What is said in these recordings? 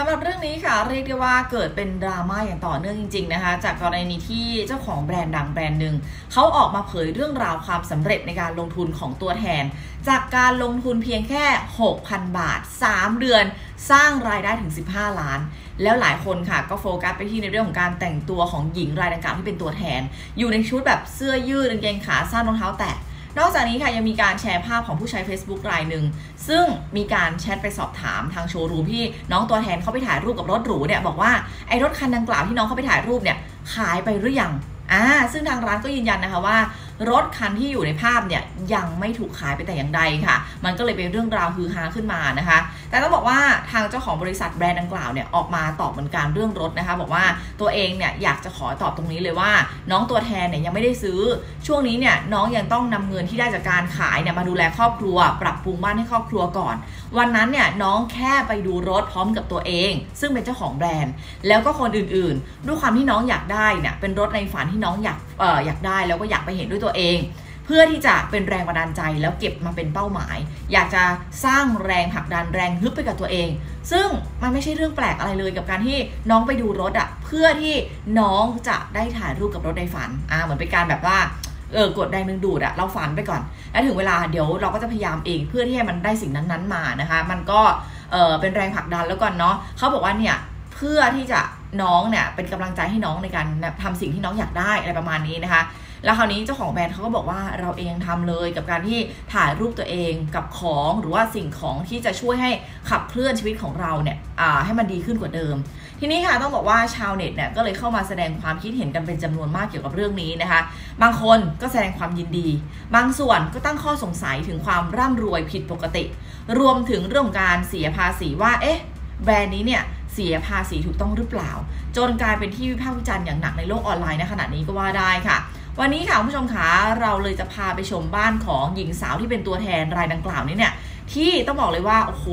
สำหรับเรื่องนี้ค่ะเรียกได้ว่าเกิดเป็นดราม่าอย่างต่อเนื่องจริง ๆ นะคะ จากกรณีที่เจ้าของแบรนด์ดังแบรนด์หนึ่งเขาออกมาเผยเรื่องราวความสำเร็จในการลงทุนของตัวแทน จากการลงทุนเพียงแค่ 6,000 บาท 3 เดือน สร้างรายได้ถึง 15 ล้าน แล้วหลายคนค่ะก็โฟกัสไปที่ในเรื่องของการแต่งตัวของหญิงรายดังกล่าวที่เป็นตัวแทน อยู่ในชุดแบบเสื้อยืดกางเกงขาสั้นรองเท้าแตะ นอกจากนี้ค่ะยังมีการแชร์ภาพของผู้ใช้ Facebook รายหนึ่ง ซึ่งมีการแชทไปสอบถามทางโชว์รูมที่น้องตัวแทนเขาไปถ่ายรูปกับรถหรูเนี่ยบอกว่าไอ้รถคันดังกล่าวที่น้องเขาไปถ่ายรูปเนี่ยขายไปหรือยังอ่าซึ่งทางร้านก็ยืนยันนะคะว่า รถคันที่อยู่ในภาพเนี่ยยังไม่ถูกขายไปแต่อย่างใดค่ะ มันก็เลยเป็นเรื่องราวฮือฮาขึ้นมานะคะ แต่ต้องบอกว่าทางเจ้าของบริษัทแบรนด์ดังกล่าวเนี่ยออกมาตอบเหมือนกันเรื่องรถนะคะ บอกว่าตัวเองเนี่ยอยากจะขอตอบตรงนี้เลยว่า น้องตัวแทนเนี่ยยังไม่ได้ซื้อ ช่วงนี้เนี่ยน้องยังต้องนำเงินที่ได้จากการขายเนี่ยมาดูแลครอบครัว ปรับปรุงบ้านให้ครอบครัวก่อน วันนั้นเนี่ยน้องแค่ไปดูรถพร้อมกับตัวเอง ซึ่งเป็นเจ้าของแบรนด์ แล้วก็คนอื่นๆ ด้วยความที่น้องอยากได้เนี่ยเป็นรถในฝันที่น้องอยากเอ่ออยากได้แล้วก็อยากไปเห็นด้วยตัวเอง เพื่อที่จะเป็นแรงบันดาลใจแล้วเก็บมาเป็นเป้าหมาย อยากจะสร้างแรงผลักดันแรงฮึบไปกับตัวเอง ซึ่งมันไม่ใช่เรื่องแปลกอะไรเลยกับการที่น้องไปดูรถอะเพื่อที่น้องจะได้ถ่ายรูปกับรถในฝันอ่าเหมือนเป็นการแบบว่าเออกดแรงดึงดูดอะเราฝันไปก่อน แล้วถึงเวลาเดี๋ยวเราก็จะพยายามเองเพื่อที่ให้มันได้สิ่งนั้นๆมานะคะ มันก็เออเป็นแรงผลักดันแล้วก่อนเนาะเขาบอกว่าเนี่ยเพื่อที่จะ น้องเนี่ยเป็นกำลังใจให้น้องในการทำสิ่งที่น้องอยากได้อะไรประมาณนี้นะคะ แล้วคราวนี้เจ้าของแบรนด์เขาก็บอกว่าเราเองทำเลยกับการที่ถ่ายรูปตัวเองกับของหรือว่าสิ่งของที่จะช่วยให้ขับเคลื่อนชีวิตของเราเนี่ยให้มันดีขึ้นกว่าเดิม ทีนี้ค่ะต้องบอกว่าชาวเน็ตเนี่ยก็เลยเข้ามาแสดงความคิดเห็นกันเป็นจำนวนมากเกี่ยวกับเรื่องนี้นะคะ บางคนก็แสดงความยินดี บางส่วนก็ตั้งข้อสงสัยถึงความร่ำรวยผิดปกติ รวมถึงเรื่องของการเสียภาษีว่าเอ๊ะแบรนด์นี้เนี่ย เสียภาษีถูกต้องหรือเปล่า จนกลายเป็นที่วิพากษ์วิจารณ์อย่างหนักในโลกออนไลน์ในขณะนี้ก็ว่าได้ค่ะ วันนี้ค่ะคุณผู้ชมคะเราเลยจะพาไปชมบ้านของหญิงสาวที่เป็นตัวแทนรายดังกล่าวนี้เนี่ยที่ต้องบอกเลยว่าโอ้โห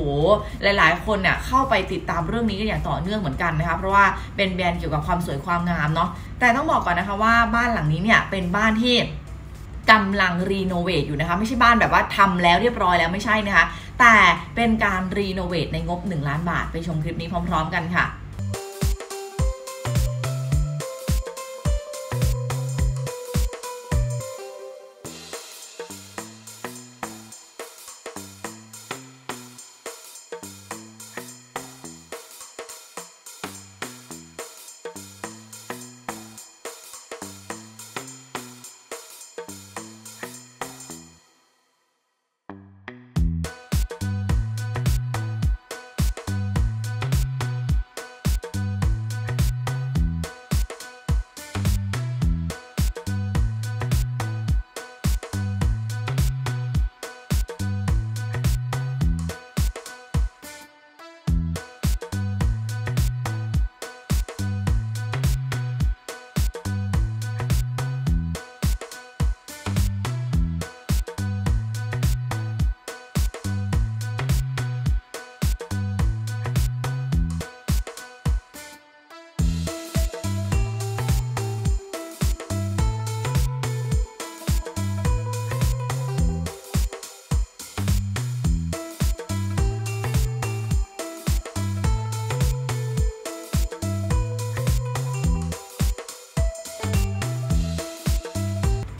หลาย ๆ คนเนี่ยเข้าไปติดตามเรื่องนี้กันอย่างต่อเนื่องเหมือนกันนะคะเพราะว่าเป็นแบรนด์เกี่ยวกับความสวยความงามเนาะแต่ต้องบอกก่อนนะคะว่าบ้านหลังนี้เนี่ยเป็นบ้านที่ กำลังรีโนเวทอยู่นะคะ ไม่ใช่บ้านแบบว่าทำแล้วเรียบร้อยแล้วไม่ใช่นะคะ แต่เป็นการรีโนเวทในงบ 1 ล้านบาทไปชมคลิปนี้พร้อม ๆ กันค่ะ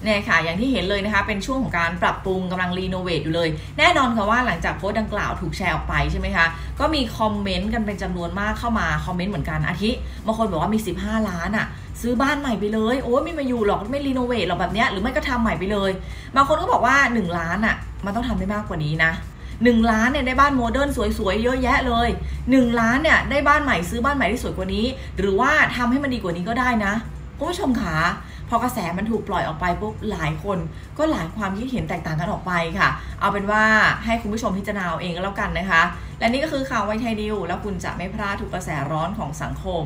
เนี่ยค่ะอย่างที่เห็นเลยนะคะเป็นช่วงของการปรับปรุงกำลัง renovate อยู่เลย แน่นอนค่ะว่าหลังจากโพสต์ดังกล่าวถูกแชร์ออกไปใช่ไหมคะก็มีคอมเมนต์กันเป็นจำนวนมากเข้ามาคอมเมนต์เหมือนกันอาทิบางคนบอกว่ามี 15 ล้านอ่ะซื้อบ้านใหม่ไปเลย โอ้ยไม่มาอยู่หรอกไม่ renovate หรอกแบบเนี้ยหรือไม่ก็ทำใหม่ไปเลย บางคนก็บอกว่า 1 ล้านอ่ะมันต้องทำได้มากกว่านี้นะ1ล้านเนี่ยได้บ้าน modern สวยๆเยอะแยะเลย1ล้านเนี่ยได้บ้านใหม่ซื้อบ้านใหม่ที่สวยกว่านี้ หรือว่าทำให้มันดีกว่านี้ก็ได้นะ คุณผู้ชมขาพอกระแสมันถูกปล่อยออกไปปุ๊บหลายคนก็หลายความคิดเห็นแตกต่างกันออกไปค่ะ เอาเป็นว่าให้คุณผู้ชมพิจารณาเองก็แล้วกันนะคะ และนี่ก็คือข่าวไวไทยดิวแล้วคุณจะไม่พลาดถูกกระแสร้อนของสังคม